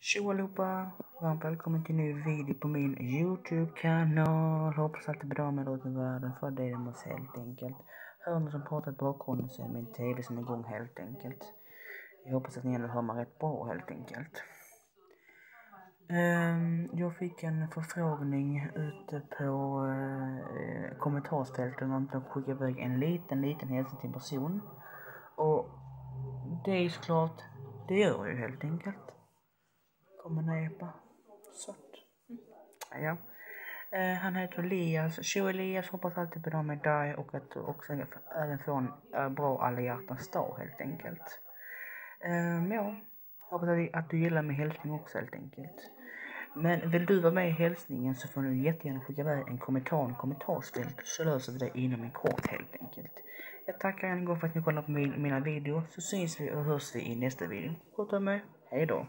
Tjo allihopa! Varmt välkommen till en ny video på min Youtube-kanal. Hoppas allt är bra med er i världen. För det är det helt enkelt. Hör ni som pratar i bakgrunden så är min TV som är igång helt enkelt. Jag hoppas att ni ändå hör mig rätt bra helt enkelt. Um, jag fick en förfrågning ute på uh, kommentarsfältet om att skicka iväg en liten, liten hälsning till en person. Och det är såklart, det gör jag helt enkelt kommer sort. Mm. Ja. Eh, han heter Elias. Tjo Elias, hoppas alltid på med dig och att du också även får en eh, bra alla hjärtans dag helt enkelt. Eh, ja, hoppas att, att du gillar min hälsning också helt enkelt. Men vill du vara med i hälsningen så får du jättegärna skicka iväg en kommentar i kommentarsfält så löser vi det inom en kort helt enkelt. Jag tackar än en gång för att ni kollar på min, mina videor så syns vi och hörs vi i nästa video. Sköt om er hejdå!